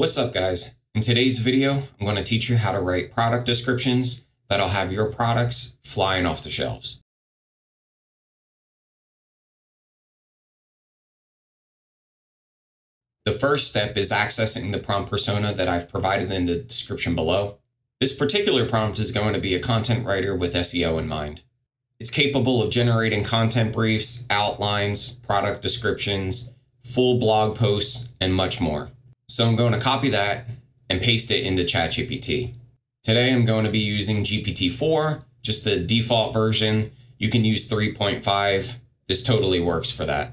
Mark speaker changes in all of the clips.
Speaker 1: What's up guys? In today's video, I'm going to teach you how to write product descriptions that'll have your products flying off the shelves. The first step is accessing the prompt persona that I've provided in the description below. This particular prompt is going to be a content writer with SEO in mind. It's capable of generating content briefs, outlines, product descriptions, full blog posts, and much more. So I'm going to copy that and paste it into ChatGPT. Today I'm going to be using GPT-4, just the default version. You can use 3.5. This totally works for that.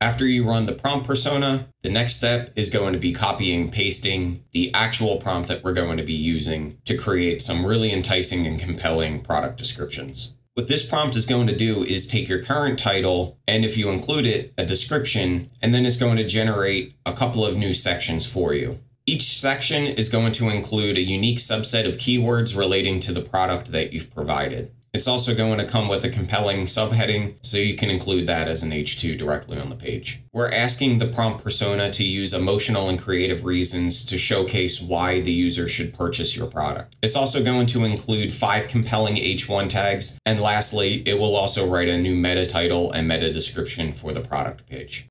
Speaker 1: After you run the prompt persona, the next step is going to be copying pasting the actual prompt that we're going to be using to create some really enticing and compelling product descriptions. What this prompt is going to do is take your current title and if you include it, a description, and then it's going to generate a couple of new sections for you. Each section is going to include a unique subset of keywords relating to the product that you've provided. It's also going to come with a compelling subheading, so you can include that as an H2 directly on the page. We're asking the prompt persona to use emotional and creative reasons to showcase why the user should purchase your product. It's also going to include five compelling H1 tags, and lastly, it will also write a new meta title and meta description for the product page.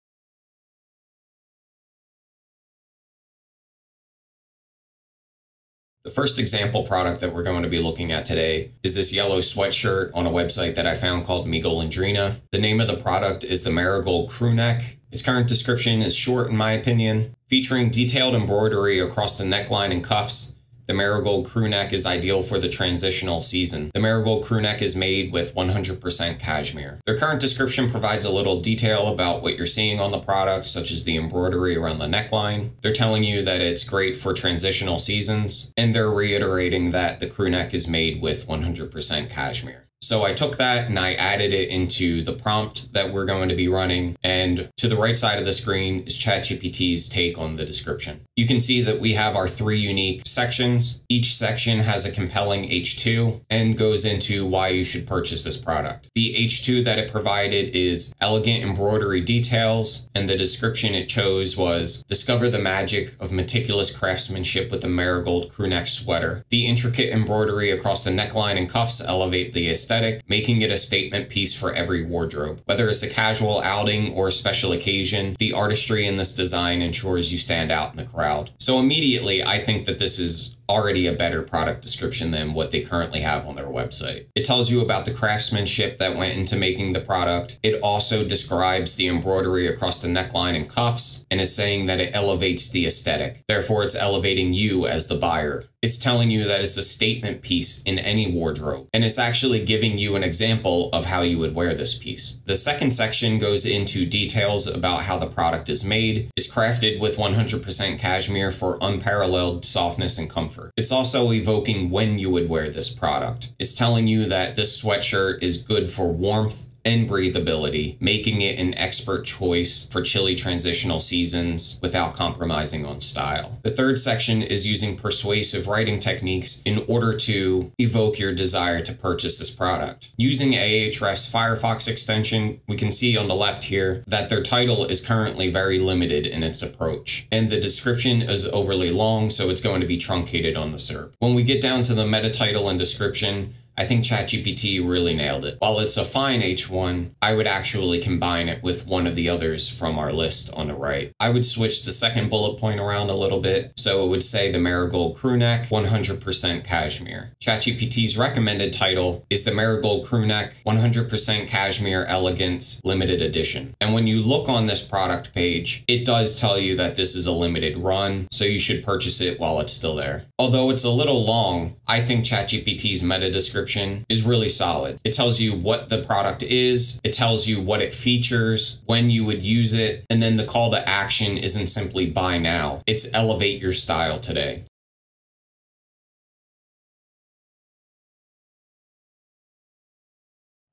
Speaker 1: The first example product that we're going to be looking at today is this yellow sweatshirt on a website that I found called Mi Golondrina. The name of the product is the Marigold Crewneck. Its current description is short in my opinion, featuring detailed embroidery across the neckline and cuffs the Marigold crewneck is ideal for the transitional season. The Marigold crewneck is made with 100% cashmere. Their current description provides a little detail about what you're seeing on the product, such as the embroidery around the neckline. They're telling you that it's great for transitional seasons, and they're reiterating that the crewneck is made with 100% cashmere. So I took that and I added it into the prompt that we're going to be running. And to the right side of the screen is ChatGPT's take on the description. You can see that we have our three unique sections. Each section has a compelling H2 and goes into why you should purchase this product. The H2 that it provided is elegant embroidery details, and the description it chose was discover the magic of meticulous craftsmanship with the marigold crewneck sweater. The intricate embroidery across the neckline and cuffs elevate the aesthetic aesthetic, making it a statement piece for every wardrobe. Whether it's a casual outing or a special occasion, the artistry in this design ensures you stand out in the crowd. So immediately, I think that this is already a better product description than what they currently have on their website. It tells you about the craftsmanship that went into making the product. It also describes the embroidery across the neckline and cuffs and is saying that it elevates the aesthetic. Therefore, it's elevating you as the buyer. It's telling you that it's a statement piece in any wardrobe, and it's actually giving you an example of how you would wear this piece. The second section goes into details about how the product is made. It's crafted with 100% cashmere for unparalleled softness and comfort It's also evoking when you would wear this product. It's telling you that this sweatshirt is good for warmth and breathability, making it an expert choice for chilly transitional seasons without compromising on style. The third section is using persuasive writing techniques in order to evoke your desire to purchase this product. Using Ahrefs Firefox extension, we can see on the left here that their title is currently very limited in its approach, and the description is overly long, so it's going to be truncated on the SERP. When we get down to the meta title and description, I think ChatGPT really nailed it. While it's a fine H1, I would actually combine it with one of the others from our list on the right. I would switch the second bullet point around a little bit, so it would say the Marigold Crewneck 100% Cashmere. ChatGPT's recommended title is the Marigold Crewneck 100% Cashmere Elegance Limited Edition. And when you look on this product page, it does tell you that this is a limited run, so you should purchase it while it's still there. Although it's a little long, I think ChatGPT's meta description description is really solid. It tells you what the product is, it tells you what it features, when you would use it, and then the call to action isn't simply buy now, it's elevate your style today.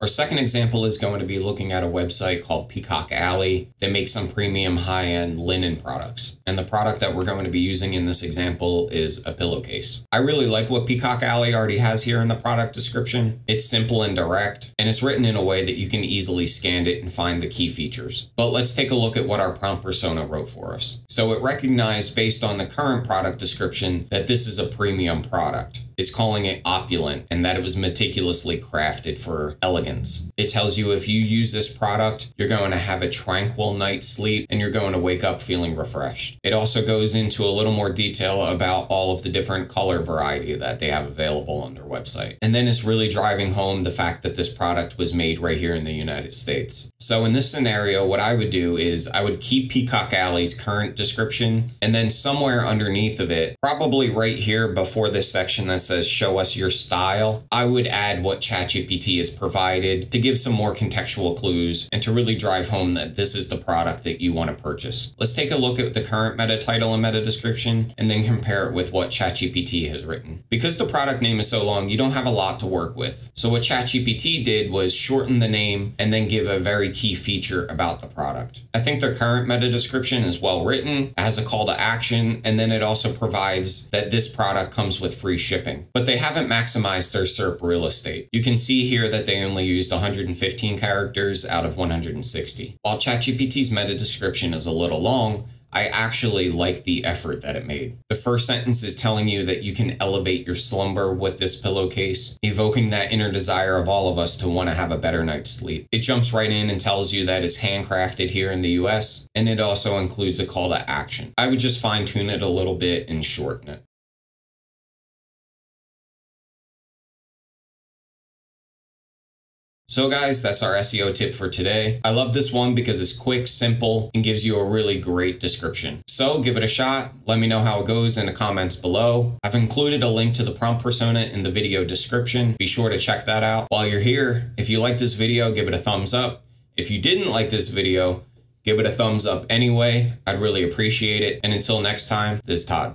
Speaker 1: Our second example is going to be looking at a website called Peacock Alley that makes some premium high-end linen products. And the product that we're going to be using in this example is a pillowcase. I really like what Peacock Alley already has here in the product description. It's simple and direct, and it's written in a way that you can easily scan it and find the key features. But let's take a look at what our prompt persona wrote for us. So it recognized based on the current product description that this is a premium product is calling it opulent and that it was meticulously crafted for elegance. It tells you if you use this product, you're going to have a tranquil night's sleep and you're going to wake up feeling refreshed. It also goes into a little more detail about all of the different color variety that they have available on their website. And then it's really driving home the fact that this product was made right here in the United States. So in this scenario, what I would do is I would keep Peacock Alley's current description and then somewhere underneath of it, probably right here before this section that says show us your style, I would add what ChatGPT has provided to give some more contextual clues and to really drive home that this is the product that you want to purchase. Let's take a look at the current meta title and meta description and then compare it with what ChatGPT has written. Because the product name is so long, you don't have a lot to work with. So what ChatGPT did was shorten the name and then give a very key feature about the product. I think their current meta description is well written, it has a call to action, and then it also provides that this product comes with free shipping but they haven't maximized their SERP real estate. You can see here that they only used 115 characters out of 160. While ChatGPT's meta description is a little long, I actually like the effort that it made. The first sentence is telling you that you can elevate your slumber with this pillowcase, evoking that inner desire of all of us to want to have a better night's sleep. It jumps right in and tells you that it's handcrafted here in the US, and it also includes a call to action. I would just fine tune it a little bit and shorten it. So guys, that's our SEO tip for today. I love this one because it's quick, simple, and gives you a really great description. So give it a shot. Let me know how it goes in the comments below. I've included a link to the prompt persona in the video description. Be sure to check that out. While you're here, if you liked this video, give it a thumbs up. If you didn't like this video, give it a thumbs up anyway. I'd really appreciate it. And until next time, this is Todd.